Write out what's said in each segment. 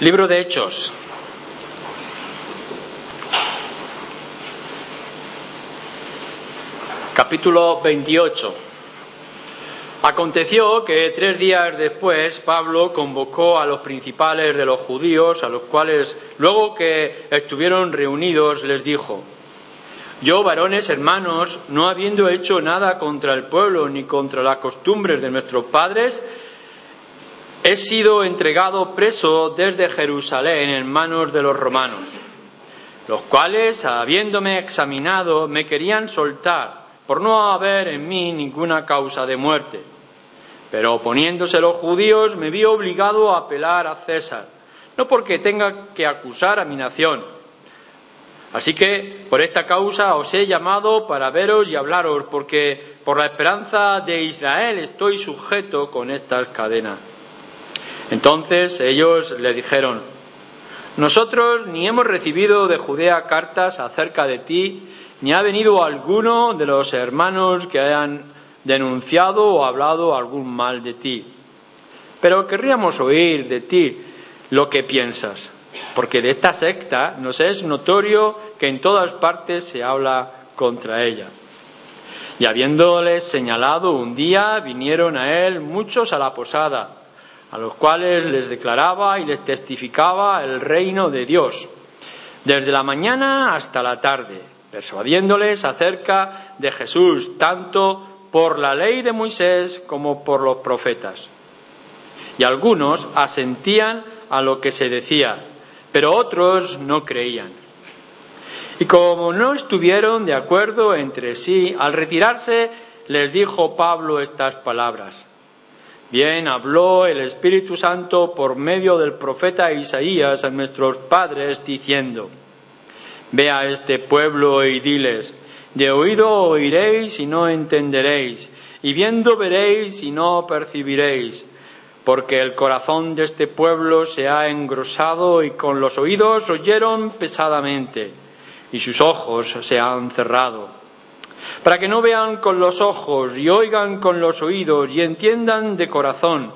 Libro de Hechos. Capítulo 28. Aconteció que tres días después Pablo convocó a los principales de los judíos, a los cuales luego que estuvieron reunidos les dijo, Yo, varones hermanos, no habiendo hecho nada contra el pueblo ni contra las costumbres de nuestros padres, he sido entregado preso desde Jerusalén en manos de los romanos, los cuales, habiéndome examinado, me querían soltar por no haber en mí ninguna causa de muerte. Pero oponiéndose los judíos, me vi obligado a apelar a César, no porque tenga que acusar a mi nación. Así que por esta causa os he llamado para veros y hablaros, porque por la esperanza de Israel estoy sujeto con estas cadenas. Entonces ellos le dijeron, nosotros ni hemos recibido de Judea cartas acerca de ti, ni ha venido alguno de los hermanos que hayan denunciado o hablado algún mal de ti. Pero querríamos oír de ti lo que piensas, porque de esta secta nos es notorio que en todas partes se habla contra ella. Y habiéndoles señalado un día, vinieron a él muchos a la posada, a los cuales les declaraba y les testificaba el reino de Dios, desde la mañana hasta la tarde persuadiéndoles acerca de Jesús, tanto por la ley de Moisés como por los profetas. Y algunos asentían a lo que se decía, pero otros no creían. Y como no estuvieron de acuerdo entre sí, al retirarse les dijo Pablo estas palabras. Bien habló el Espíritu Santo por medio del profeta Isaías a nuestros padres, diciendo, Ve a este pueblo y diles, de oído oiréis y no entenderéis, y viendo veréis y no percibiréis, porque el corazón de este pueblo se ha engrosado y con los oídos oyeron pesadamente, y sus ojos se han cerrado, para que no vean con los ojos y oigan con los oídos y entiendan de corazón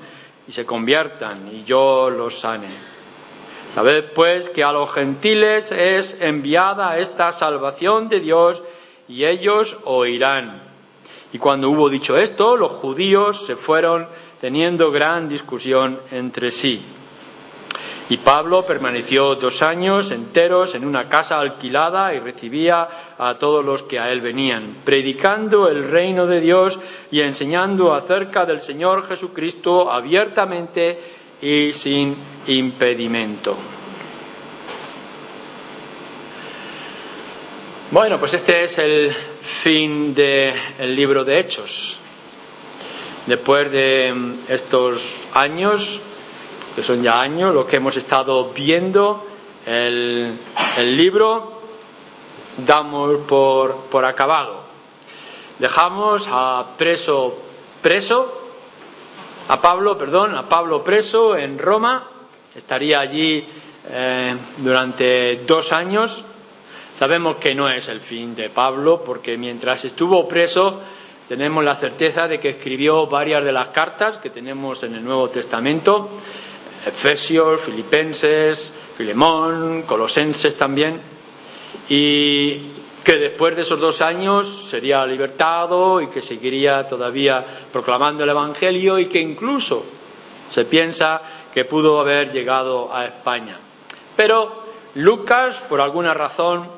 y se conviertan y yo los sane. Sabed pues que a los gentiles es enviada esta salvación de Dios y ellos oirán. Y cuando hubo dicho esto, los judíos se fueron teniendo gran discusión entre sí. Y Pablo permaneció dos años enteros en una casa alquilada y recibía a todos los que a él venían, predicando el reino de Dios y enseñando acerca del Señor Jesucristo abiertamente y sin impedimento. Bueno, pues este es el fin del libro de Hechos. Después de estos años, que son ya años, lo que hemos estado viendo, el, el libro damos por, por acabado. Dejamos a preso preso a Pablo, perdón, a Pablo preso en Roma, estaría allí eh, durante dos años. Sabemos que no es el fin de Pablo, porque mientras estuvo preso tenemos la certeza de que escribió varias de las cartas que tenemos en el Nuevo Testamento, Efesios, Filipenses, Filemón, Colosenses también, y que después de esos dos años sería libertado y que seguiría todavía proclamando el Evangelio y que incluso se piensa que pudo haber llegado a España. Pero Lucas, por alguna razón,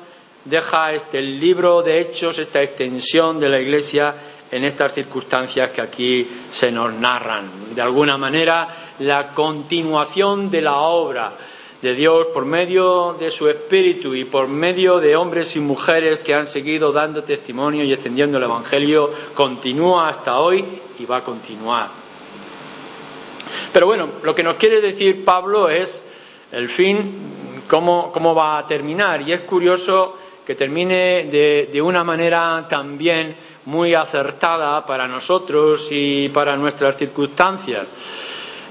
deja este libro de Hechos, esta extensión de la Iglesia en estas circunstancias que aquí se nos narran. De alguna manera, la continuación de la obra de Dios por medio de su Espíritu y por medio de hombres y mujeres que han seguido dando testimonio y extendiendo el Evangelio, continúa hasta hoy y va a continuar. Pero bueno, lo que nos quiere decir Pablo es el fin, cómo, cómo va a terminar. Y es curioso que termine de, de una manera también muy acertada para nosotros y para nuestras circunstancias.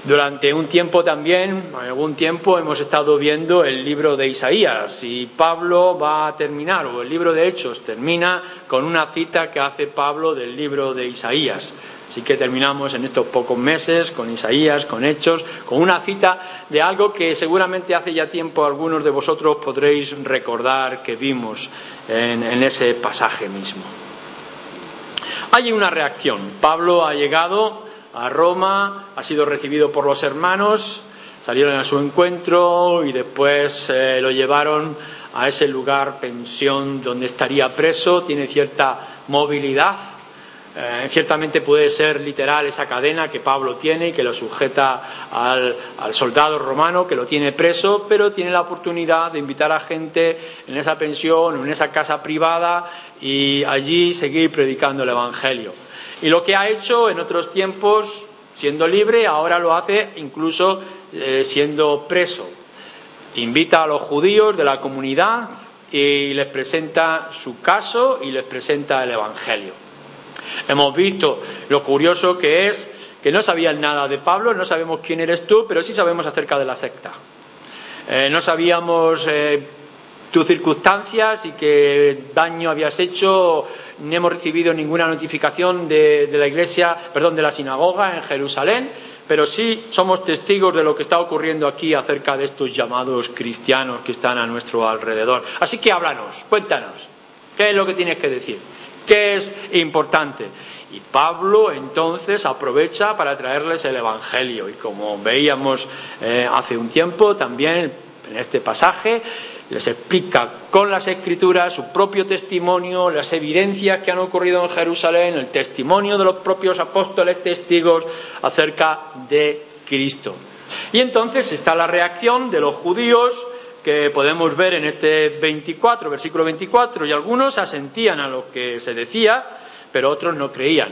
Durante un tiempo también, algún tiempo, hemos estado viendo el libro de Isaías y Pablo va a terminar, o el libro de Hechos termina con una cita que hace Pablo del libro de Isaías. Así que terminamos en estos pocos meses con Isaías, con Hechos, con una cita de algo que seguramente hace ya tiempo algunos de vosotros podréis recordar que vimos en, en ese pasaje mismo. Hay una reacción. Pablo ha llegado a Roma, ha sido recibido por los hermanos, salieron a su encuentro y después eh, lo llevaron a ese lugar, pensión, donde estaría preso, tiene cierta movilidad. Eh, ciertamente puede ser literal esa cadena que Pablo tiene y que lo sujeta al, al, soldado romano que lo tiene preso, pero tiene la oportunidad de invitar a gente en esa pensión en esa casa privada y allí seguir predicando el Evangelio. Y lo que ha hecho en otros tiempos, siendo libre, ahora lo hace incluso eh, siendo preso. Invita a los judíos de la comunidad y les presenta su caso y les presenta el Evangelio. Hemos visto lo curioso que es que no sabían nada de Pablo, no sabemos quién eres tú, pero sí sabemos acerca de la secta. Eh, no sabíamos eh, tus circunstancias y qué daño habías hecho ni hemos recibido ninguna notificación de, la iglesia, perdón, de la sinagoga en Jerusalén, pero sí somos testigos de lo que está ocurriendo aquí acerca de estos llamados cristianos que están a nuestro alrededor. Así que háblanos, cuéntanos, ¿qué es lo que tienes que decir? ¿Qué es importante? Y Pablo entonces aprovecha para traerles el Evangelio. Y como veíamos eh, hace un tiempo, también en este pasaje, les explica con las escrituras su propio testimonio, las evidencias que han ocurrido en Jerusalén, el testimonio de los propios apóstoles testigos acerca de Cristo. Y entonces está la reacción de los judíos que podemos ver en este 24, versículo 24, y algunos asentían a lo que se decía, pero otros no creían.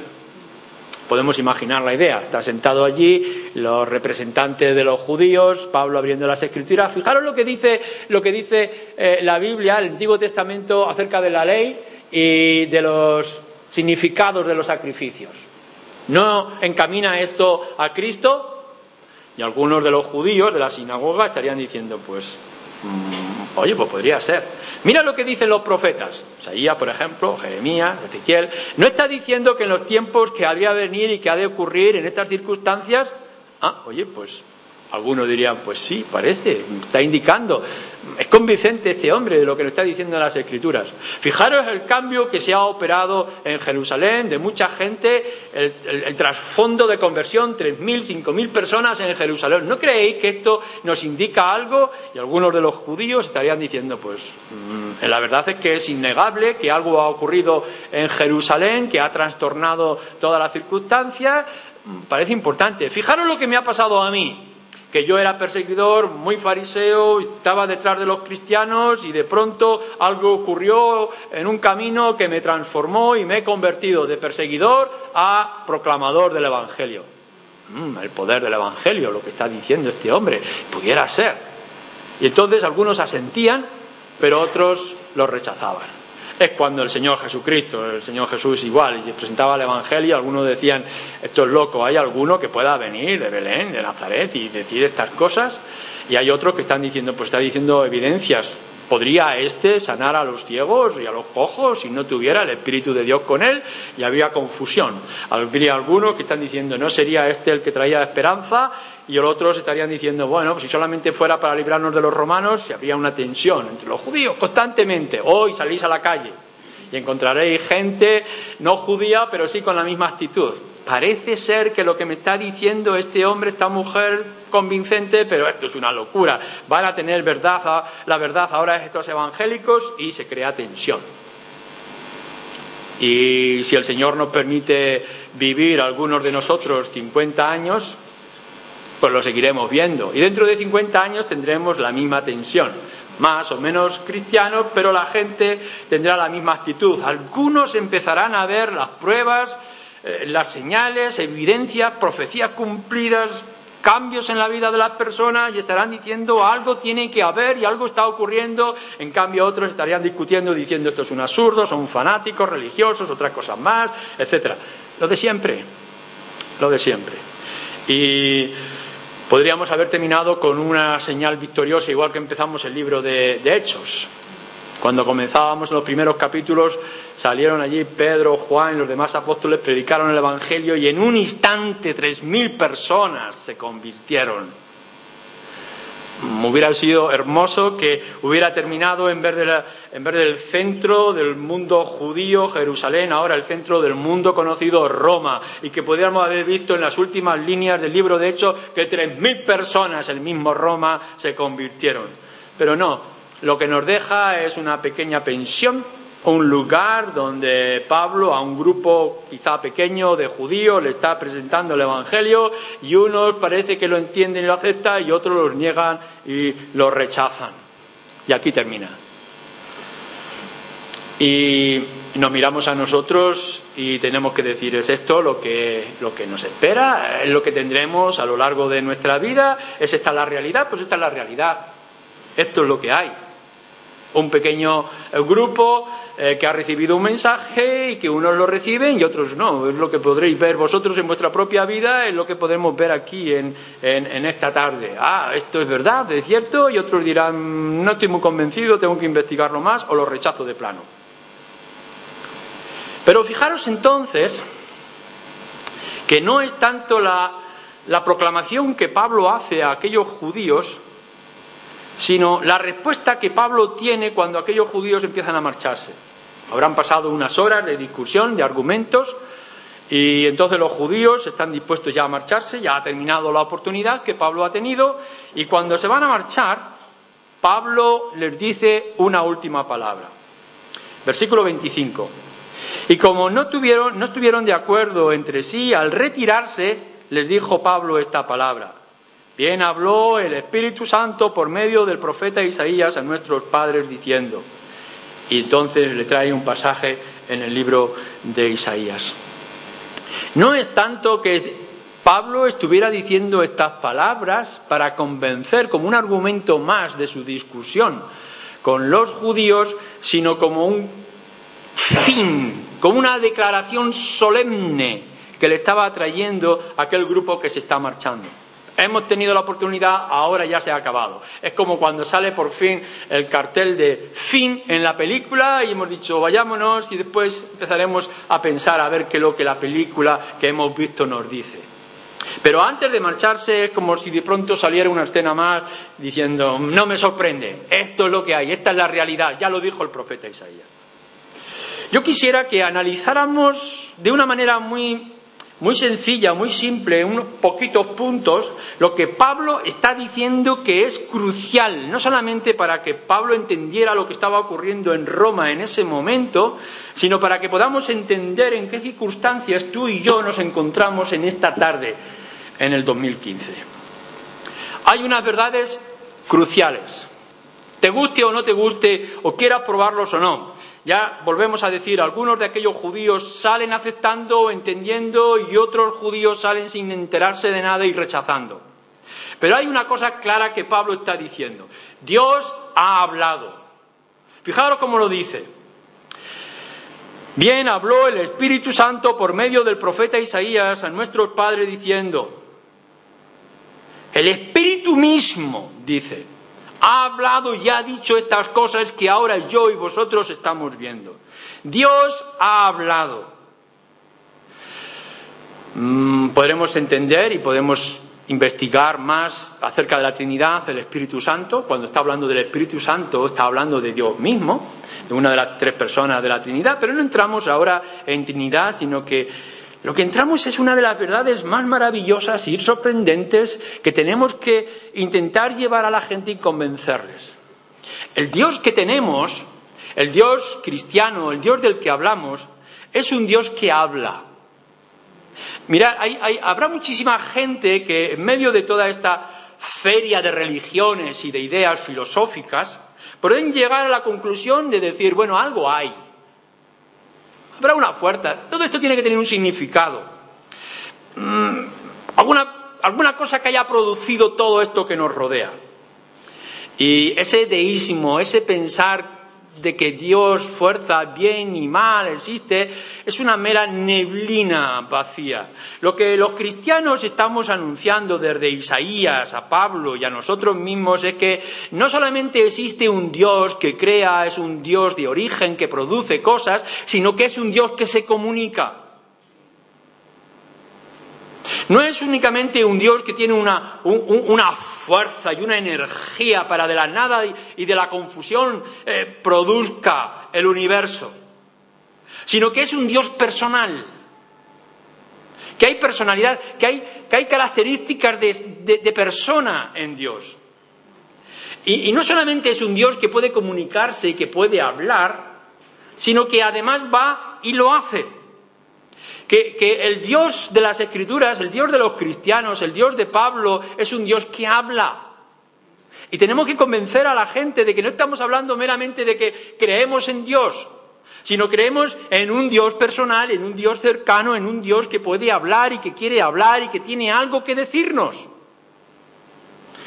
Podemos imaginar la idea. Está sentado allí los representantes de los judíos, Pablo abriendo las escrituras. Fijaros lo que dice, lo que dice eh, la Biblia, el Antiguo Testamento, acerca de la ley y de los significados de los sacrificios. ¿No encamina esto a Cristo? Y algunos de los judíos de la sinagoga estarían diciendo, pues, mmm, oye, pues podría ser. Mira lo que dicen los profetas, Isaías, por ejemplo, Jeremías, Ezequiel. No está diciendo que en los tiempos que habría de venir y que ha de ocurrir en estas circunstancias, ah, oye, pues algunos dirían, pues sí, parece, está indicando. Es convincente este hombre de lo que nos está diciendo en las Escrituras. Fijaros el cambio que se ha operado en Jerusalén, de mucha gente, el, trasfondo de conversión, 3.000, 5.000 personas en Jerusalén. ¿No creéis que esto nos indica algo? Y algunos de los judíos estarían diciendo, pues mmm, la verdad es que es innegable que algo ha ocurrido en Jerusalén, que ha trastornado todas las circunstancias. Parece importante. Fijaros lo que me ha pasado a mí que yo era perseguidor, muy fariseo, estaba detrás de los cristianos y de pronto algo ocurrió en un camino que me transformó y me he convertido de perseguidor a proclamador del Evangelio. Mm, el poder del Evangelio, lo que está diciendo este hombre, pudiera ser. Y entonces algunos asentían, pero otros lo rechazaban es cuando el Señor Jesucristo, el Señor Jesús igual, y presentaba el Evangelio, algunos decían, esto es loco, hay alguno que pueda venir de Belén, de Nazaret, y decir estas cosas, y hay otros que están diciendo, pues está diciendo evidencias, ¿podría este sanar a los ciegos y a los cojos si no tuviera el Espíritu de Dios con él? Y había confusión. Habría algunos que están diciendo, ¿no sería este el que traía esperanza? Y los otros estarían diciendo, bueno, pues si solamente fuera para librarnos de los romanos, si habría una tensión entre los judíos constantemente. Hoy salís a la calle y encontraréis gente no judía, pero sí con la misma actitud. Parece ser que lo que me está diciendo este hombre, esta mujer convincente, pero esto es una locura. Van a tener verdad, la verdad ahora estos evangélicos y se crea tensión. Y si el Señor nos permite vivir algunos de nosotros 50 años, pues lo seguiremos viendo. Y dentro de 50 años tendremos la misma tensión, más o menos cristianos, pero la gente tendrá la misma actitud. Algunos empezarán a ver las pruebas, eh, las señales, evidencias, profecías cumplidas, cambios en la vida de las personas y estarán diciendo algo tiene que haber y algo está ocurriendo. En cambio, otros estarían discutiendo diciendo esto es un absurdo, son fanáticos, religiosos, otras cosas más, etcétera. Lo de siempre, lo de siempre. Y Podríamos haber terminado con una señal victoriosa, igual que empezamos el libro de, Hechos. Cuando comenzábamos los primeros capítulos, salieron allí Pedro, Juan y los demás apóstoles, predicaron el Evangelio y en un instante tres mil personas se convirtieron. Hubiera sido hermoso que hubiera terminado en vez, en vez del centro del mundo judío, Jerusalén, ahora el centro del mundo conocido, Roma, y que pudiéramos haber visto en las últimas líneas del libro de Hechos que tres mil personas, el mismo Roma, se convirtieron. Pero no, lo que nos deja es una pequeña pensión un lugar donde Pablo a un grupo quizá pequeño de judíos le está presentando el Evangelio y unos parece que lo entienden y lo aceptan y otros los niegan y lo rechazan. Y aquí termina. Y nos miramos a nosotros y tenemos que decir, ¿es esto lo que, lo que nos espera? ¿Es lo que tendremos a lo largo de nuestra vida? ¿Es esta la realidad? Pues esta es la realidad. Esto es lo que hay. Un pequeño grupo eh, que ha recibido un mensaje y que unos lo reciben y otros no. Es lo que podréis ver vosotros en vuestra propia vida, es lo que podemos ver aquí en, en esta tarde. Ah, esto es verdad, es cierto, y otros dirán, no estoy muy convencido, tengo que investigarlo más o lo rechazo de plano. Pero fijaros entonces que no es tanto la, la proclamación que Pablo hace a aquellos judíos, sino la respuesta que Pablo tiene cuando aquellos judíos empiezan a marcharse. Habrán pasado unas horas de discusión, de argumentos, y entonces los judíos están dispuestos ya a marcharse, ya ha terminado la oportunidad que Pablo ha tenido, y cuando se van a marchar, Pablo les dice una última palabra. Versículo 25. Y como no, tuvieron, no estuvieron de acuerdo entre sí, al retirarse, les dijo Pablo esta palabra. Bien habló el Espíritu Santo por medio del profeta Isaías a nuestros padres diciendo. Y entonces le trae un pasaje en el libro de Isaías. No es tanto que Pablo estuviera diciendo estas palabras para convencer como un argumento más de su discusión con los judíos, sino como un fin, como una declaración solemne que le estaba trayendo aquel grupo que se está marchando. Hemos tenido la oportunidad, ahora ya se ha acabado. Es como cuando sale por fin el cartel de fin en la película y hemos dicho vayámonos y después empezaremos a pensar a ver qué es lo que la película que hemos visto nos dice. Pero antes de marcharse es como si de pronto saliera una escena más diciendo no me sorprende, esto es lo que hay, esta es la realidad, ya lo dijo el profeta Isaías. Yo quisiera que analizáramos de una manera muy muy sencilla, muy simple, unos poquitos puntos, lo que Pablo está diciendo que es crucial, no solamente para que Pablo entendiera lo que estaba ocurriendo en Roma en ese momento, sino para que podamos entender en qué circunstancias tú y yo nos encontramos en esta tarde, en el 2015. Hay unas verdades cruciales. Te guste o no te guste, o quieras probarlos o no. Ya volvemos a decir, algunos de aquellos judíos salen aceptando, entendiendo, y otros judíos salen sin enterarse de nada y rechazando. Pero hay una cosa clara que Pablo está diciendo. Dios ha hablado. Fijaros cómo lo dice. Bien habló el Espíritu Santo por medio del profeta Isaías a nuestros padres diciendo, el Espíritu mismo, dice, ha hablado y ha dicho estas cosas que ahora yo y vosotros estamos viendo. Dios ha hablado. Mm, podremos entender y podemos investigar más acerca de la Trinidad, del Espíritu Santo. Cuando está hablando del Espíritu Santo, está hablando de Dios mismo, de una de las tres personas de la Trinidad, pero no entramos ahora en Trinidad, sino que lo que entramos es una de las verdades más maravillosas y sorprendentes que tenemos que intentar llevar a la gente y convencerles. El Dios que tenemos, el Dios cristiano, el Dios del que hablamos, es un Dios que habla. Mirad, habrá muchísima gente que en medio de toda esta feria de religiones y de ideas filosóficas, pueden llegar a la conclusión de decir, bueno, algo hay. Habrá una fuerza. Todo esto tiene que tener un significado. Mm, alguna, alguna cosa que haya producido todo esto que nos rodea. Y ese deísmo, ese pensar de que Dios, fuerza, bien y mal existe, es una mera neblina vacía. Lo que los cristianos estamos anunciando desde Isaías a Pablo y a nosotros mismos es que no solamente existe un Dios que crea, es un Dios de origen que produce cosas, sino que es un Dios que se comunica. No es únicamente un Dios que tiene una, fuerza y una energía para de la nada y, de la confusión eh, produzca el universo, sino que es un Dios personal, que hay personalidad, que hay, que hay características de, persona en Dios. y no solamente es un Dios que puede comunicarse y que puede hablar, sino que además va y lo hace que, el Dios de las Escrituras, el Dios de los cristianos, el Dios de Pablo, es un Dios que habla. Y tenemos que convencer a la gente de que no estamos hablando meramente de que creemos en Dios, sino creemos en un Dios personal, en un Dios cercano, en un Dios que puede hablar y que quiere hablar y que tiene algo que decirnos.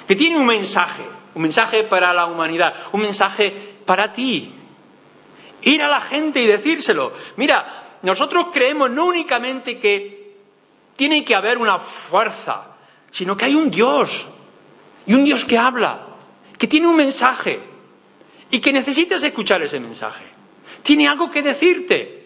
Que tiene un mensaje, un mensaje para la humanidad, un mensaje para ti. Ir a la gente y decírselo. Mira, nosotros creemos no únicamente que tiene que haber una fuerza, sino que hay un Dios, y un Dios que habla, que tiene un mensaje, y que necesitas escuchar ese mensaje. Tiene algo que decirte.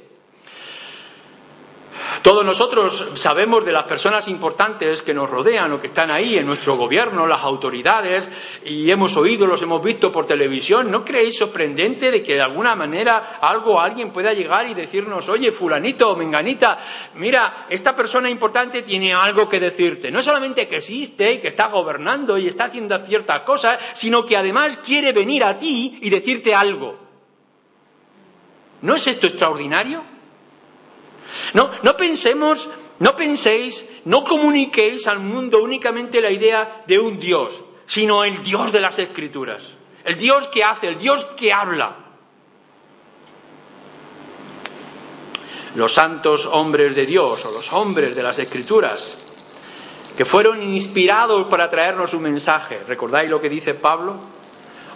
Todos nosotros sabemos de las personas importantes que nos rodean o que están ahí en nuestro gobierno, las autoridades, y hemos oído, los hemos visto por televisión. ¿No creéis sorprendente de que de alguna manera algo, alguien pueda llegar y decirnos, oye, fulanito o menganita, mira, esta persona importante tiene algo que decirte? No solamente que existe y que está gobernando y está haciendo ciertas cosas, sino que además quiere venir a ti y decirte algo. ¿No es esto extraordinario? No, no pensemos, no penséis, no comuniquéis al mundo únicamente la idea de un Dios, sino el Dios de las Escrituras, el Dios que hace, el Dios que habla. Los santos hombres de Dios o los hombres de las Escrituras, que fueron inspirados para traernos un mensaje. ¿Recordáis lo que dice Pablo?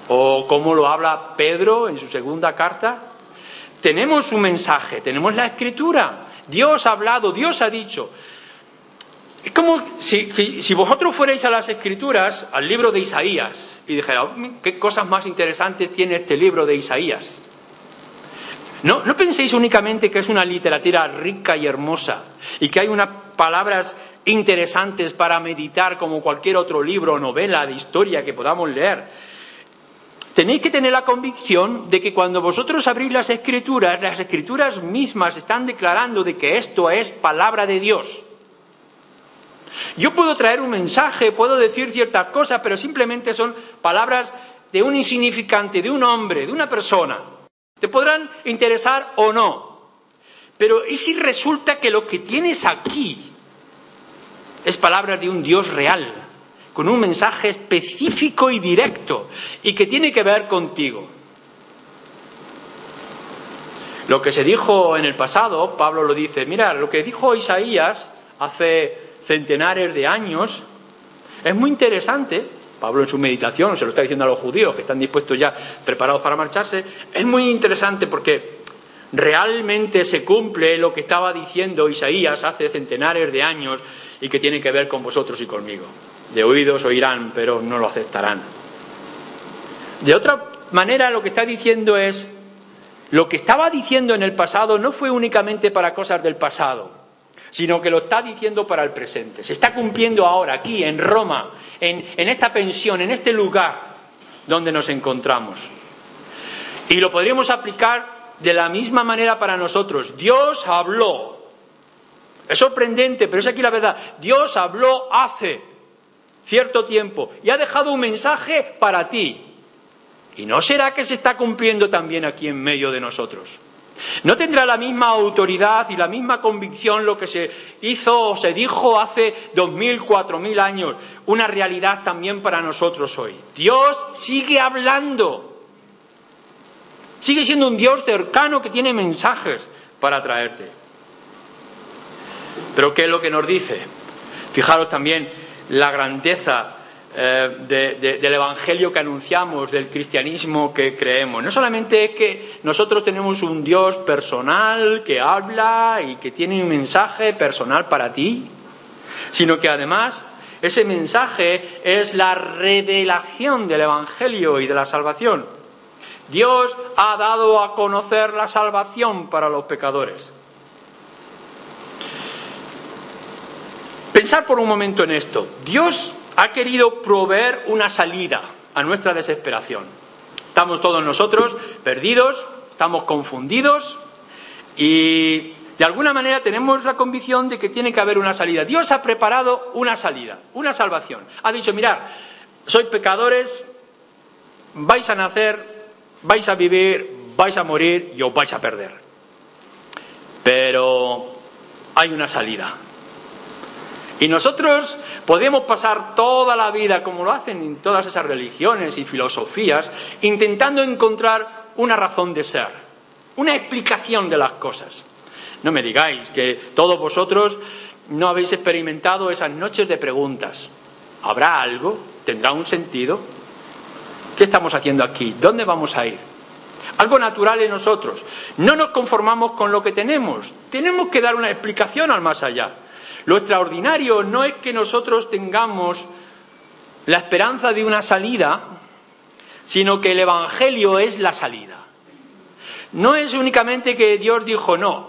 ¿O cómo lo habla Pedro en su segunda carta? Tenemos un mensaje, tenemos la escritura. Dios ha hablado, Dios ha dicho. Es como si, vosotros fuerais a las escrituras, al libro de Isaías, y dijerais, oh, ¿qué cosas más interesantes tiene este libro de Isaías? No, no penséis únicamente que es una literatura rica y hermosa y que hay unas palabras interesantes para meditar como cualquier otro libro novela de historia que podamos leer. Tenéis que tener la convicción de que cuando vosotros abrís las escrituras, las escrituras mismas están declarando de que esto es palabra de Dios. Yo puedo traer un mensaje, puedo decir ciertas cosas, pero simplemente son palabras de un insignificante, de un hombre, de una persona. Te podrán interesar o no. Pero ¿y si resulta que lo que tienes aquí es palabra de un Dios real? Con un mensaje específico y directo y que tiene que ver contigo. Lo que se dijo en el pasado, Pablo lo dice, mira, lo que dijo Isaías hace centenares de años es muy interesante. Pablo en su meditación se lo está diciendo a los judíos que están dispuestos ya, preparados para marcharse. Es muy interesante porque realmente se cumple lo que estaba diciendo Isaías hace centenares de años y que tiene que ver con vosotros y conmigo. De oídos oirán, pero no lo aceptarán. De otra manera, lo que está diciendo es, lo que estaba diciendo en el pasado no fue únicamente para cosas del pasado, sino que lo está diciendo para el presente. Se está cumpliendo ahora, aquí, en Roma, en, en esta pensión, en este lugar donde nos encontramos. Y lo podríamos aplicar de la misma manera para nosotros. Dios habló. Es sorprendente, pero es aquí la verdad. Dios habló hace cierto tiempo y ha dejado un mensaje para ti. ¿Y no será que se está cumpliendo también aquí en medio de nosotros? ¿No tendrá la misma autoridad y la misma convicción lo que se hizo o se dijo hace dos mil, cuatro mil años, una realidad también para nosotros hoy? Dios sigue hablando. Sigue siendo un Dios cercano que tiene mensajes para traerte. Pero ¿qué es lo que nos dice? Fijaros también la grandeza eh, del Evangelio que anunciamos, del cristianismo que creemos. No solamente es que nosotros tenemos un Dios personal que habla y que tiene un mensaje personal para ti, sino que además ese mensaje es la revelación del Evangelio y de la salvación. Dios ha dado a conocer la salvación para los pecadores. Pensar por un momento en esto. Dios ha querido proveer una salida a nuestra desesperación. Estamos todos nosotros perdidos, estamos confundidos y de alguna manera tenemos la convicción de que tiene que haber una salida. Dios ha preparado una salida, una salvación. Ha dicho, mirad, sois pecadores, vais a nacer, vais a vivir, vais a morir y os vais a perder. Pero hay una salida. Y nosotros podemos pasar toda la vida, como lo hacen en todas esas religiones y filosofías, intentando encontrar una razón de ser, una explicación de las cosas. No me digáis que todos vosotros no habéis experimentado esas noches de preguntas. ¿Habrá algo? ¿Tendrá un sentido? ¿Qué estamos haciendo aquí? ¿Dónde vamos a ir? Algo natural en nosotros. No nos conformamos con lo que tenemos. Tenemos que dar una explicación al más allá. Lo extraordinario no es que nosotros tengamos la esperanza de una salida, sino que el Evangelio es la salida. No es únicamente que Dios dijo no,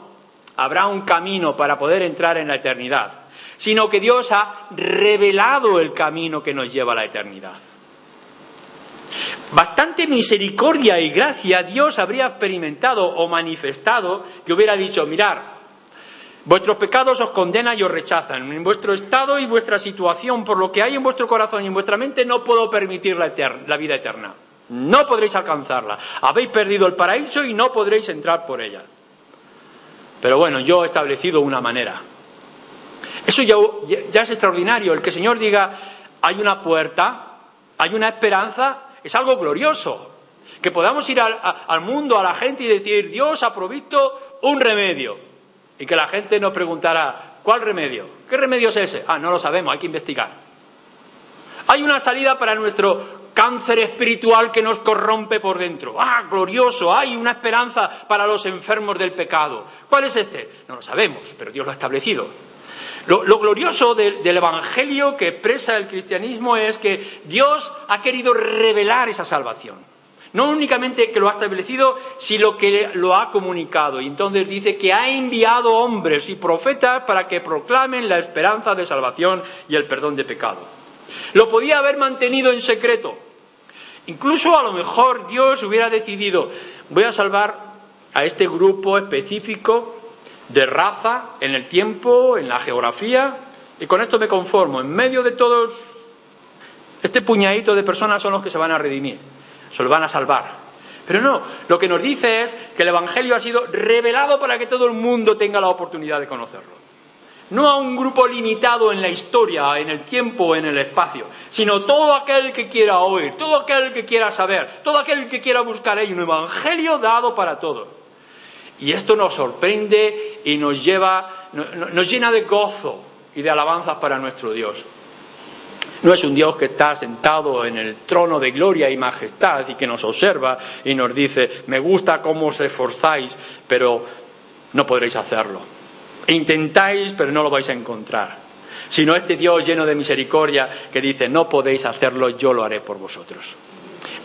habrá un camino para poder entrar en la eternidad, sino que Dios ha revelado el camino que nos lleva a la eternidad. Bastante misericordia y gracia Dios habría experimentado o manifestado que hubiera dicho, mirar, vuestros pecados os condenan y os rechazan. En vuestro estado y vuestra situación, por lo que hay en vuestro corazón y en vuestra mente, no puedo permitir la, la vida eterna. No podréis alcanzarla. Habéis perdido el paraíso y no podréis entrar por ella. Pero bueno, yo he establecido una manera. Eso ya, es extraordinario. El que el Señor diga, hay una puerta, hay una esperanza, es algo glorioso. Que podamos ir al, al mundo, a la gente y decir, Dios ha provisto un remedio. Y que la gente nos preguntara, ¿cuál remedio? ¿Qué remedio es ese? Ah, no lo sabemos, hay que investigar. Hay una salida para nuestro cáncer espiritual que nos corrompe por dentro. ¡Ah, glorioso! Hay una esperanza para los enfermos del pecado. ¿Cuál es este? No lo sabemos, pero Dios lo ha establecido. Lo, glorioso del Evangelio que expresa el cristianismo es que Dios ha querido revelar esa salvación. No únicamente que lo ha establecido, sino que lo ha comunicado. Y entonces dice que ha enviado hombres y profetas para que proclamen la esperanza de salvación y el perdón de pecado. Lo podía haber mantenido en secreto, Incluso a lo mejor Dios hubiera decidido, voy a salvar a este grupo específico de raza en el tiempo, en la geografía, y con esto me conformo. En medio de todos, este puñadito de personas son los que se van a redimir, se los van a salvar. Pero no, lo que nos dice es que el Evangelio ha sido revelado para que todo el mundo tenga la oportunidad de conocerlo no a un grupo limitado en la historia, en el tiempo, en el espacio, sino todo aquel que quiera oír, todo aquel que quiera saber, todo aquel que quiera buscar. Hay un evangelio dado para todos. Y esto nos sorprende y nos lleva, nos llena de gozo y de alabanzas para nuestro Dios. No es un Dios que está sentado en el trono de gloria y majestad y que nos observa y nos dice, me gusta cómo os esforzáis, pero no podréis hacerlo Intentáis, pero no lo vais a encontrar. Sino este Dios lleno de misericordia que dice, no podéis hacerlo, yo lo haré por vosotros.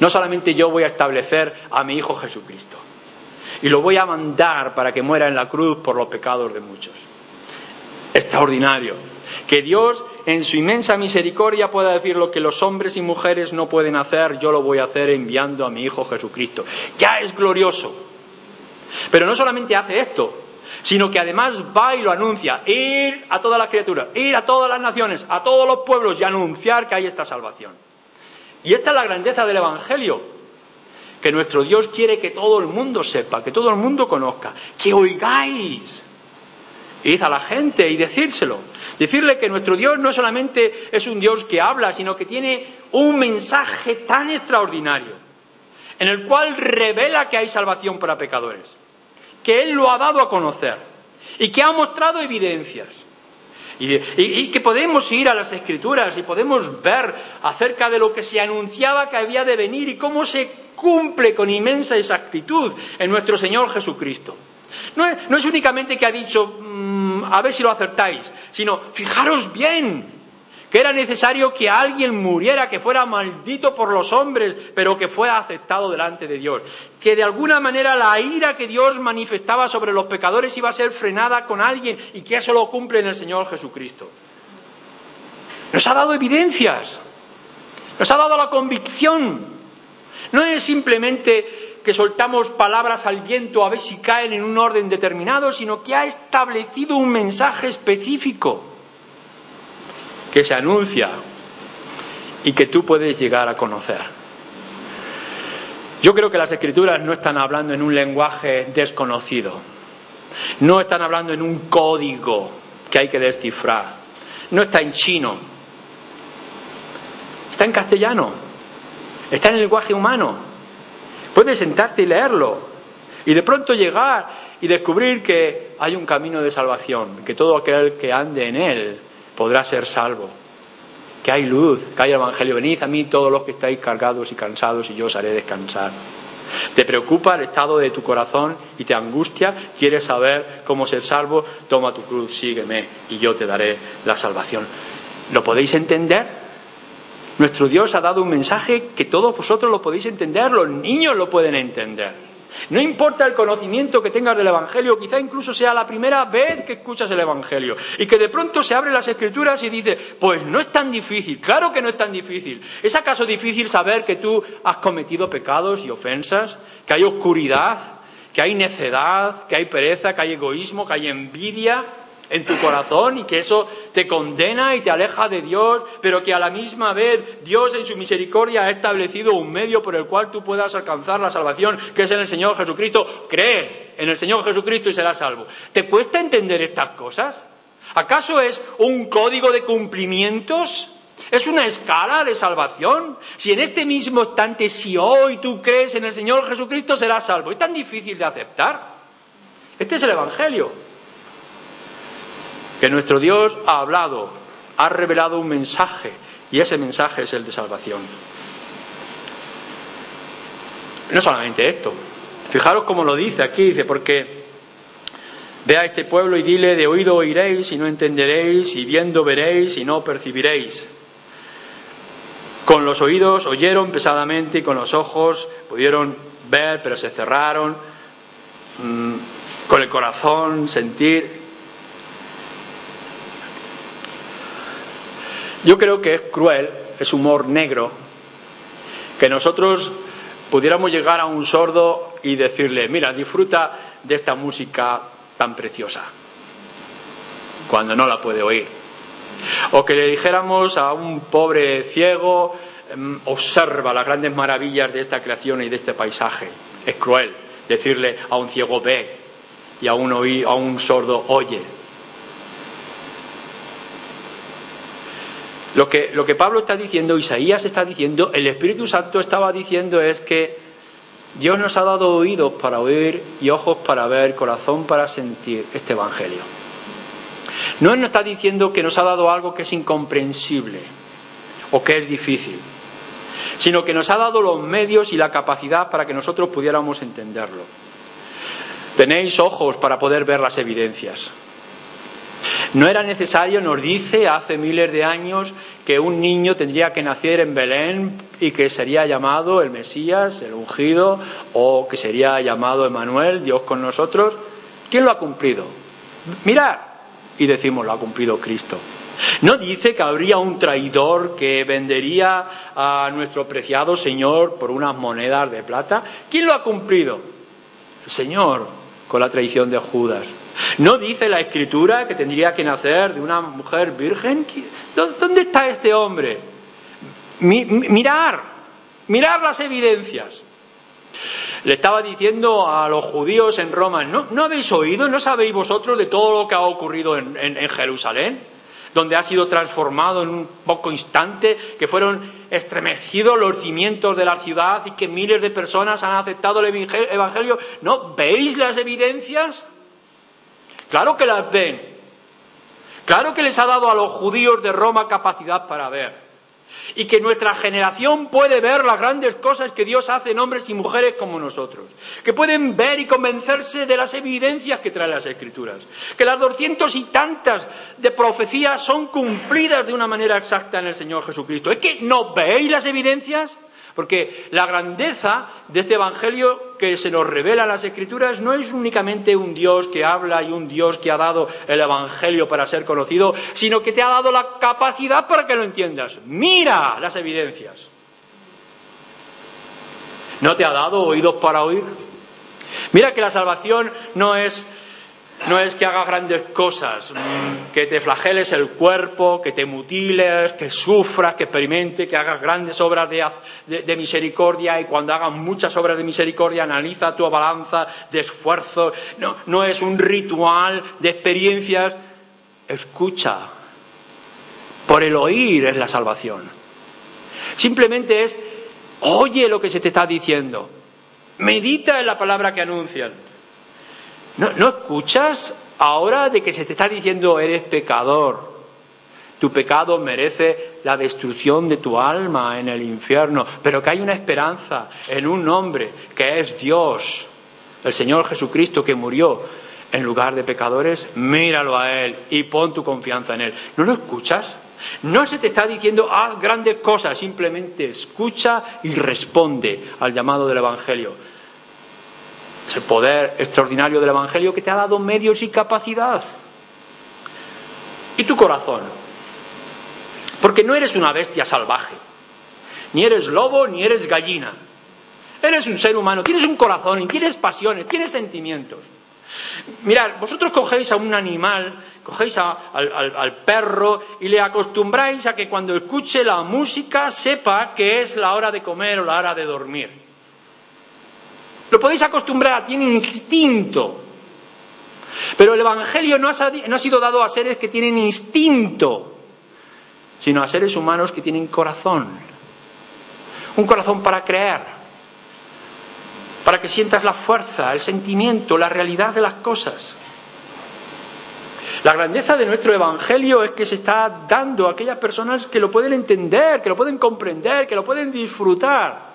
No solamente yo voy a establecer a mi Hijo Jesucristo, y lo voy a mandar para que muera en la cruz por los pecados de muchos. Extraordinario. Que Dios en su inmensa misericordia pueda decir lo que los hombres y mujeres no pueden hacer, yo lo voy a hacer enviando a mi Hijo Jesucristo. Ya es glorioso. Pero no solamente hace esto, sino que además va y lo anuncia, ir a todas las criaturas, ir a todas las naciones, a todos los pueblos y anunciar que hay esta salvación. Y esta es la grandeza del Evangelio, que nuestro Dios quiere que todo el mundo sepa, que todo el mundo conozca, que oigáis. Id a la gente y decírselo. Decirle que nuestro Dios no solamente es un Dios que habla, sino que tiene un mensaje tan extraordinario, en el cual revela que hay salvación para pecadores que Él lo ha dado a conocer y que ha mostrado evidencias. y, que podemos ir a las escrituras y podemos ver acerca de lo que se anunciaba que había de venir y cómo se cumple con inmensa exactitud en nuestro Señor Jesucristo. No es, únicamente que ha dicho, mm, a ver si lo acertáis, sino fijaros bien, que era necesario que alguien muriera, que fuera maldito por los hombres, pero que fuera aceptado delante de Dios. Que de alguna manera la ira que Dios manifestaba sobre los pecadores iba a ser frenada con alguien y que eso lo cumple en el Señor Jesucristo. Nos ha dado evidencias, nos ha dado la convicción. No es simplemente que soltamos palabras al viento a ver si caen en un orden determinado, sino que ha establecido un mensaje específico que se anuncia y que tú puedes llegar a conocer. Yo creo que las escrituras no están hablando en un lenguaje desconocido, no están hablando en un código que hay que descifrar, no está en chino, está en castellano, está en el lenguaje humano. Puedes sentarte y leerlo y de pronto llegar y descubrir que hay un camino de salvación, que todo aquel que ande en él podrá ser salvo. Que hay luz, que hay evangelio. Venid a mí todos los que estáis cargados y cansados y yo os haré descansar. ¿Te preocupa el estado de tu corazón y te angustia? ¿Quieres saber cómo ser salvo? Toma tu cruz, sígueme y yo te daré la salvación. ¿Lo podéis entender? Nuestro Dios ha dado un mensaje que todos vosotros lo podéis entender, los niños lo pueden entender. No importa el conocimiento que tengas del Evangelio, quizá incluso sea la primera vez que escuchas el Evangelio y que de pronto se abren las escrituras y dice, pues no es tan difícil, claro que no es tan difícil. ¿Es acaso difícil saber que tú has cometido pecados y ofensas, que hay oscuridad, que hay necedad, que hay pereza, que hay egoísmo, que hay envidia? En tu corazón y que eso te condena y te aleja de Dios, pero que a la misma vez Dios en su misericordia ha establecido un medio por el cual tú puedas alcanzar la salvación, que es en el Señor Jesucristo. Cree en el Señor Jesucristo y serás salvo. ¿Te cuesta entender estas cosas? ¿Acaso es un código de cumplimientos? ¿Es una escala de salvación? Si en este mismo instante, si hoy tú crees en el Señor Jesucristo, serás salvo. Es tan difícil de aceptar. Este es el Evangelio que nuestro Dios ha hablado, ha revelado un mensaje y ese mensaje es el de salvación. No solamente esto, fijaros cómo lo dice aquí, dice, porque ve a este pueblo y dile, de oído oiréis y no entenderéis, y viendo veréis y no percibiréis. Con los oídos oyeron pesadamente y con los ojos pudieron ver, pero se cerraron. Mm, con el corazón sentir, Yo creo que es cruel, es humor negro, que nosotros pudiéramos llegar a un sordo y decirle, mira, disfruta de esta música tan preciosa, cuando no la puede oír. O que le dijéramos a un pobre ciego, em, observa las grandes maravillas de esta creación y de este paisaje. Es cruel decirle a un ciego ve y a un, a un sordo oye. Lo que, lo que Pablo está diciendo, Isaías está diciendo, el Espíritu Santo estaba diciendo es que Dios nos ha dado oídos para oír y ojos para ver, corazón para sentir este Evangelio. No nos está diciendo que nos ha dado algo que es incomprensible o que es difícil, sino que nos ha dado los medios y la capacidad para que nosotros pudiéramos entenderlo. Tenéis ojos para poder ver las evidencias. No era necesario, nos dice hace miles de años, que un niño tendría que nacer en Belén y que sería llamado el Mesías, el ungido, o que sería llamado Emanuel, Dios con nosotros. ¿Quién lo ha cumplido? Mirad. Y decimos, lo ha cumplido Cristo. No dice que habría un traidor que vendería a nuestro preciado Señor por unas monedas de plata. ¿Quién lo ha cumplido? El Señor, con la traición de Judas. ¿No dice la escritura que tendría que nacer de una mujer virgen? ¿Dónde está este hombre? mirar, mirar las evidencias. Le estaba diciendo a los judíos en Roma, ¿no, habéis oído, no sabéis vosotros de todo lo que ha ocurrido en, en Jerusalén? donde ha sido transformado en un poco instante, que fueron estremecidos los cimientos de la ciudad y que miles de personas han aceptado el Evangelio. ¿No veis las evidencias? Claro que las ven. Claro que les ha dado a los judíos de Roma capacidad para ver y que nuestra generación puede ver las grandes cosas que Dios hace en hombres y mujeres como nosotros, que pueden ver y convencerse de las evidencias que traen las Escrituras, que las doscientos y tantas de profecías son cumplidas de una manera exacta en el Señor Jesucristo. ¿Es que no veis las evidencias? Porque la grandeza de este Evangelio que se nos revela en las Escrituras no es únicamente un Dios que habla y un Dios que ha dado el Evangelio para ser conocido, sino que te ha dado la capacidad para que lo entiendas. Mira las evidencias. ¿No te ha dado oídos para oír? Mira que la salvación no es no es que hagas grandes cosas, mm, que te flageles el cuerpo, que te mutiles, que sufras, que experimentes, que hagas grandes obras de, misericordia y cuando hagas muchas obras de misericordia analiza tu balanza de esfuerzo. No, no es un ritual de experiencias. Escucha. Por el oír es la salvación. Simplemente es, oye lo que se te está diciendo. Medita en la palabra que anuncian ¿No, escuchas ahora de que se te está diciendo eres pecador? Tu pecado merece la destrucción de tu alma en el infierno, pero que hay una esperanza en un hombre que es Dios, el Señor Jesucristo que murió en lugar de pecadores, míralo a Él y pon tu confianza en Él. ¿No lo escuchas? No se te está diciendo haz grandes cosas, simplemente escucha y responde al llamado del Evangelio. Es el poder extraordinario del Evangelio que te ha dado medios y capacidad. Y tu corazón. Porque no eres una bestia salvaje. Ni eres lobo, ni eres gallina. Eres un ser humano, tienes un corazón y tienes pasiones, tienes sentimientos. Mirad, vosotros cogéis a un animal, cogéis al, perro y le acostumbráis a que cuando escuche la música sepa que es la hora de comer o la hora de dormir. Lo podéis acostumbrar, tiene instinto. Pero el Evangelio no ha, sido dado a seres que tienen instinto, sino a seres humanos que tienen corazón. Un corazón para creer, para que sientas la fuerza, el sentimiento, la realidad de las cosas. La grandeza de nuestro Evangelio es que se está dando a aquellas personas que lo pueden entender, que lo pueden comprender, que lo pueden disfrutar.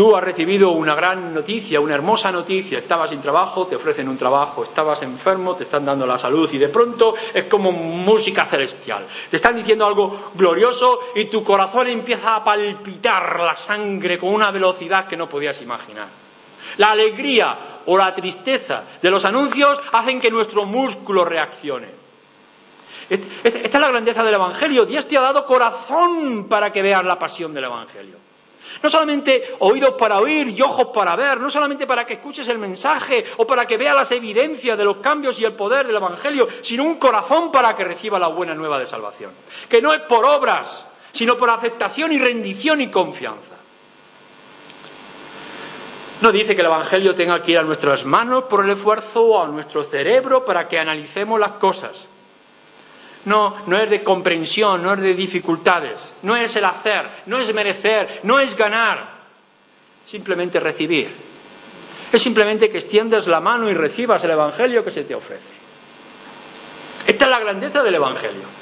Tú has recibido una gran noticia, una hermosa noticia, estabas sin trabajo, te ofrecen un trabajo, estabas enfermo, te están dando la salud y de pronto es como música celestial. Te están diciendo algo glorioso y tu corazón empieza a palpitar la sangre con una velocidad que no podías imaginar. La alegría o la tristeza de los anuncios hacen que nuestro músculo reaccione. Esta es la grandeza del Evangelio. Dios te ha dado corazón para que veas la pasión del Evangelio. No solamente oídos para oír y ojos para ver, no solamente para que escuches el mensaje o para que veas las evidencias de los cambios y el poder del Evangelio, sino un corazón para que reciba la buena nueva de salvación. Que no es por obras, sino por aceptación y rendición y confianza. No dice que el Evangelio tenga que ir a nuestras manos por el esfuerzo o a nuestro cerebro para que analicemos las cosas. No, no es de comprensión, no es de dificultades, no es el hacer, no es merecer, no es ganar, simplemente recibir. Es simplemente que extiendas la mano y recibas el Evangelio que se te ofrece. Esta es la grandeza del Evangelio.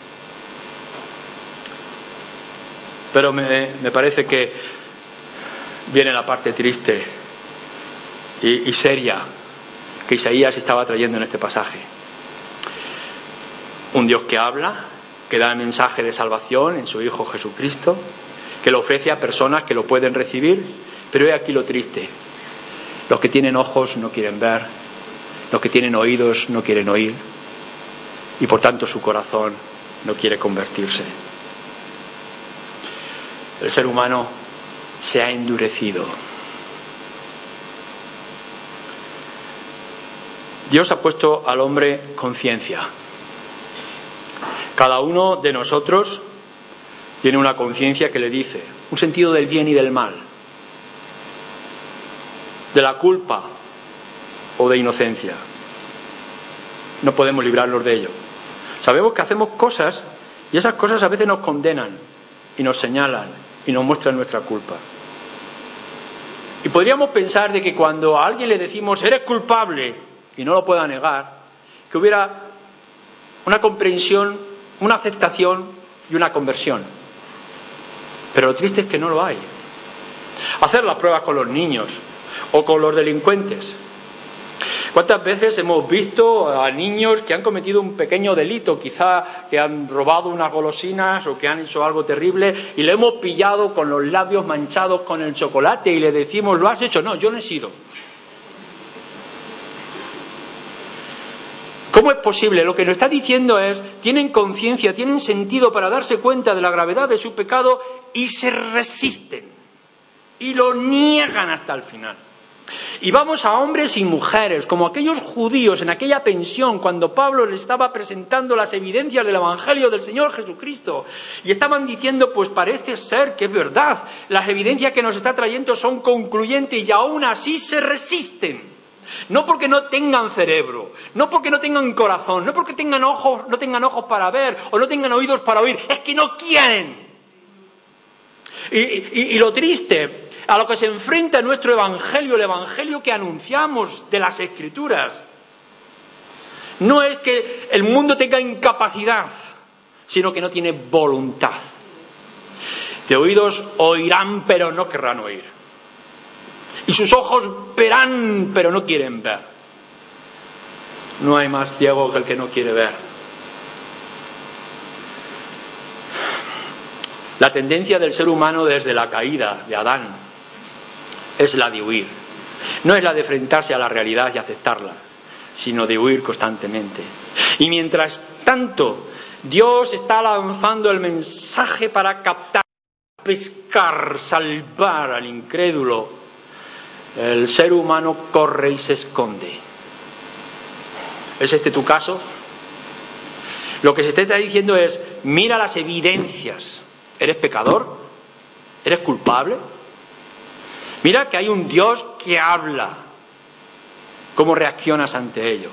Pero me, parece que viene la parte triste y seria que Isaías estaba trayendo en este pasaje. Un Dios que habla, que da el mensaje de salvación en su Hijo Jesucristo, que lo ofrece a personas que lo pueden recibir, pero he aquí lo triste. Los que tienen ojos no quieren ver, los que tienen oídos no quieren oír, y por tanto su corazón no quiere convertirse. El ser humano se ha endurecido. Dios ha puesto al hombre conciencia. Cada uno de nosotros tiene una conciencia que le dice, un sentido del bien y del mal, de la culpa o de inocencia. No podemos librarnos de ello. Sabemos que hacemos cosas y esas cosas a veces nos condenan y nos señalan y nos muestran nuestra culpa. Y podríamos pensar de que cuando a alguien le decimos eres culpable y no lo pueda negar, que hubiera una comprensión, una aceptación y una conversión. Pero lo triste es que no lo hay. Hacer las pruebas con los niños o con los delincuentes. ¿Cuántas veces hemos visto a niños que han cometido un pequeño delito, quizá que han robado unas golosinas o que han hecho algo terrible y le hemos pillado con los labios manchados con el chocolate y le decimos, ¿lo has hecho? No, yo no he sido. ¿Cómo es posible? Lo que nos está diciendo es, tienen conciencia, tienen sentido para darse cuenta de la gravedad de su pecado y se resisten y lo niegan hasta el final. Y vamos a hombres y mujeres, como aquellos judíos en aquella pensión cuando Pablo le estaba presentando las evidencias del Evangelio del Señor Jesucristo. Y estaban diciendo, pues parece ser que es verdad, las evidencias que nos está trayendo son concluyentes y aún así se resisten. No porque no tengan cerebro, no porque no tengan corazón, no porque tengan ojos, no tengan ojos para ver o no tengan oídos para oír, es que no quieren. Y, lo triste, a lo que se enfrenta nuestro Evangelio, el Evangelio que anunciamos de las Escrituras, no es que el mundo tenga incapacidad, sino que no tiene voluntad. De oídos oirán, pero no querrán oír y sus ojos verán, pero no quieren ver. No hay más ciego que el que no quiere ver. La tendencia del ser humano desde la caída de Adán es la de huir. No es la de enfrentarse a la realidad y aceptarla, sino de huir constantemente. Y mientras tanto, Dios está lanzando el mensaje para captar, pescar, salvar al incrédulo el ser humano corre y se esconde. ¿Es este tu caso? Lo que se te está diciendo es, mira las evidencias. ¿Eres pecador? ¿Eres culpable? Mira que hay un Dios que habla. ¿Cómo reaccionas ante ello?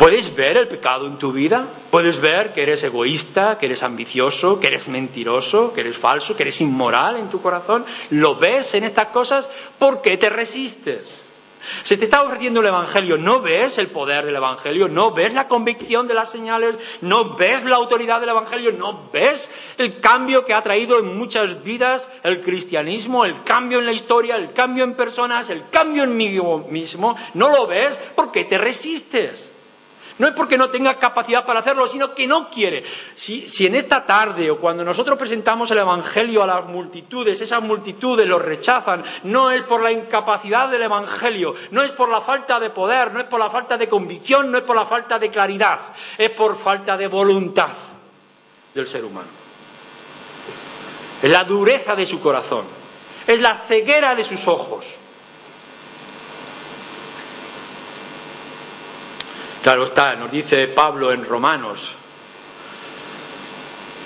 ¿Puedes ver el pecado en tu vida? ¿Puedes ver que eres egoísta, que eres ambicioso, que eres mentiroso, que eres falso, que eres inmoral en tu corazón? ¿Lo ves en estas cosas? ¿Por qué te resistes? Se te está ofreciendo el Evangelio, ¿no ves el poder del Evangelio? ¿No ves la convicción de las señales? ¿No ves la autoridad del Evangelio? ¿No ves el cambio que ha traído en muchas vidas el cristianismo, el cambio en la historia, el cambio en personas, el cambio en mí mismo? ¿No lo ves? ¿Por qué te resistes? No es porque no tenga capacidad para hacerlo, sino que no quiere. Si, en esta tarde o cuando nosotros presentamos el Evangelio a las multitudes, esas multitudes lo rechazan, no es por la incapacidad del Evangelio, no es por la falta de poder, no es por la falta de convicción, no es por la falta de claridad, es por falta de voluntad del ser humano. Es la dureza de su corazón, es la ceguera de sus ojos. Claro está, nos dice Pablo en Romanos,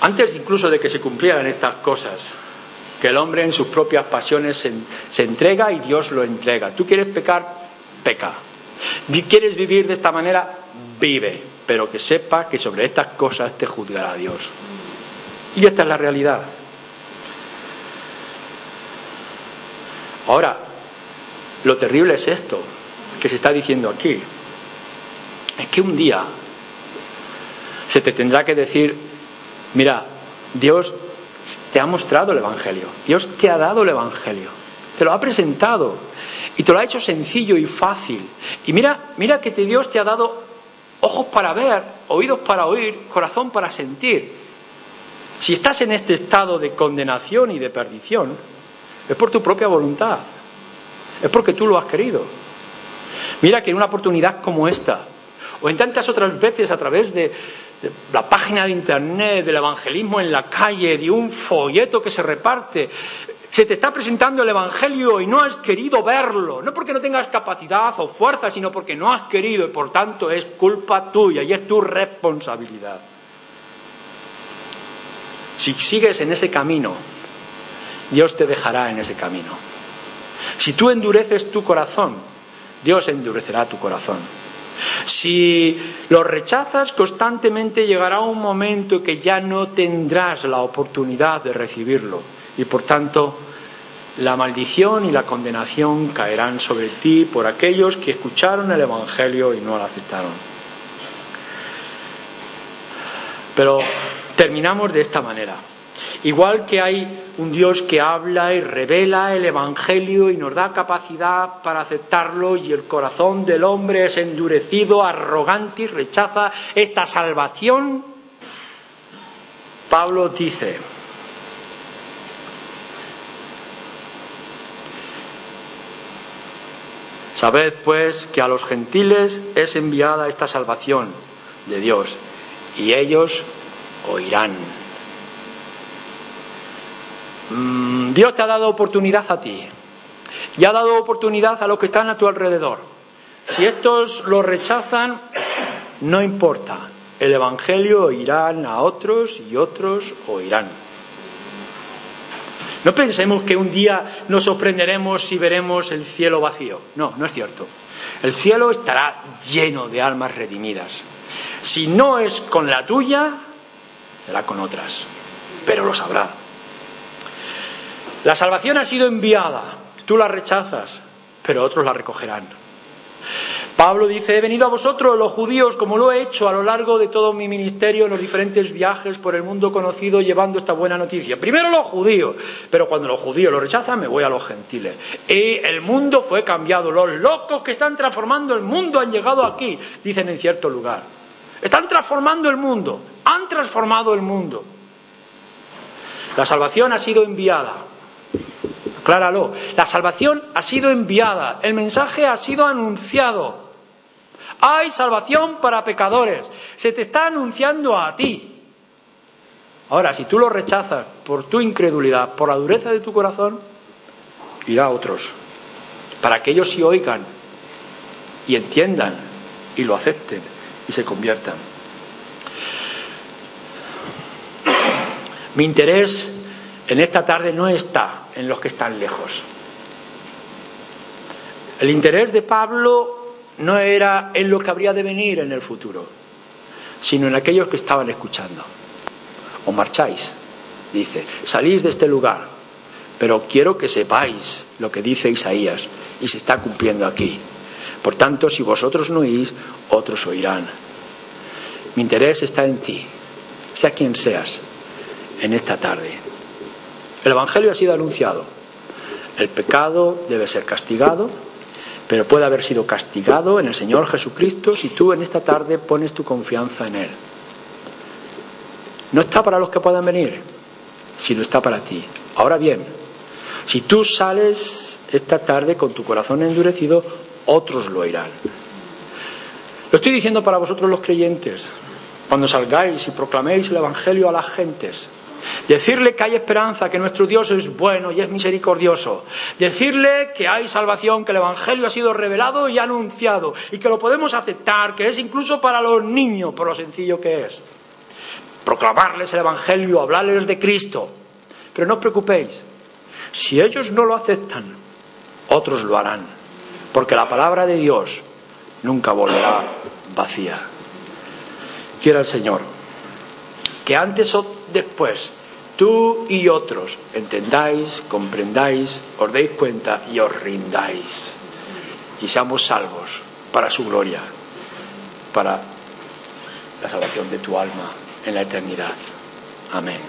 antes incluso de que se cumplieran estas cosas, que el hombre en sus propias pasiones se, entrega y Dios lo entrega. ¿Tú quieres pecar? Peca. ¿Quieres vivir de esta manera? Vive, pero que sepa que sobre estas cosas te juzgará Dios. Y esta es la realidad. Ahora, lo terrible es esto que se está diciendo aquí es que un día se te tendrá que decir, mira, Dios te ha mostrado el Evangelio, Dios te ha dado el Evangelio, te lo ha presentado y te lo ha hecho sencillo y fácil. Y mira, mira que Dios te ha dado ojos para ver, oídos para oír, corazón para sentir. Si estás en este estado de condenación y de perdición, es por tu propia voluntad, es porque tú lo has querido. Mira que en una oportunidad como esta, o en tantas otras veces a través de, la página de internet, del evangelismo en la calle, de un folleto que se reparte. Se te está presentando el Evangelio y no has querido verlo, no porque no tengas capacidad o fuerza, sino porque no has querido y por tanto es culpa tuya y es tu responsabilidad. Si sigues en ese camino, Dios te dejará en ese camino. Si tú endureces tu corazón, Dios endurecerá tu corazón. Si lo rechazas constantemente llegará un momento que ya no tendrás la oportunidad de recibirlo y por tanto la maldición y la condenación caerán sobre ti por aquellos que escucharon el Evangelio y no lo aceptaron. Pero terminamos de esta manera. Igual que hay un Dios que habla y revela el Evangelio y nos da capacidad para aceptarlo y el corazón del hombre es endurecido, arrogante y rechaza esta salvación, Pablo dice, Sabed pues que a los gentiles es enviada esta salvación de Dios y ellos oirán. Mm, Dios te ha dado oportunidad a ti y ha dado oportunidad a los que están a tu alrededor. Si estos lo rechazan, no importa. El Evangelio oirán a otros y otros oirán. No pensemos que un día nos sorprenderemos si veremos el cielo vacío. No, no es cierto. El cielo estará lleno de almas redimidas. Si no es con la tuya, será con otras. Pero lo sabrá. La salvación ha sido enviada, tú la rechazas, pero otros la recogerán. Pablo dice, he venido a vosotros los judíos como lo he hecho a lo largo de todo mi ministerio en los diferentes viajes por el mundo conocido llevando esta buena noticia. Primero los judíos, pero cuando los judíos lo rechazan me voy a los gentiles. Y el mundo fue cambiado, los locos que están transformando el mundo han llegado aquí, dicen en cierto lugar. Están transformando el mundo, han transformado el mundo. La salvación ha sido enviada, Acláralo. La salvación ha sido enviada, el mensaje ha sido anunciado. Hay salvación para pecadores. Se te está anunciando a ti. Ahora, si tú lo rechazas por tu incredulidad, por la dureza de tu corazón, irá a otros. Para que ellos sí oigan y entiendan y lo acepten y se conviertan. Mi interés en esta tarde no está en los que están lejos. El interés de Pablo no era en lo que habría de venir en el futuro, sino en aquellos que estaban escuchando. O marcháis, dice, salís de este lugar, pero quiero que sepáis lo que dice Isaías y se está cumpliendo aquí. Por tanto, si vosotros no oís, otros oirán. Mi interés está en ti, sea quien seas, en esta tarde. El Evangelio ha sido anunciado. El pecado debe ser castigado, pero puede haber sido castigado en el Señor Jesucristo si tú en esta tarde pones tu confianza en Él. No está para los que puedan venir, sino está para ti. Ahora bien, si tú sales esta tarde con tu corazón endurecido, otros lo oirán. Lo estoy diciendo para vosotros los creyentes. Cuando salgáis y proclaméis el Evangelio a las gentes, Decirle que hay esperanza, que nuestro Dios es bueno y es misericordioso. Decirle que hay salvación, que el Evangelio ha sido revelado y anunciado y que lo podemos aceptar, que es incluso para los niños, por lo sencillo que es. Proclamarles el Evangelio, hablarles de Cristo. Pero no os preocupéis, si ellos no lo aceptan, otros lo harán, porque la palabra de Dios nunca volverá vacía. Quiera el Señor que antes después tú y otros entendáis, comprendáis, os deis cuenta y os rindáis y seamos salvos para su gloria, para la salvación de tu alma en la eternidad. Amén.